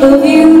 think of you.